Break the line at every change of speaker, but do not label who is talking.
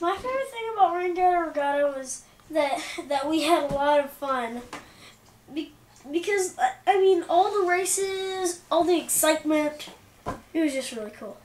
My favorite thing about Raingutter Regatta was that that we had a lot of fun. Be, because I mean, all the races, all the excitement, it was just really cool.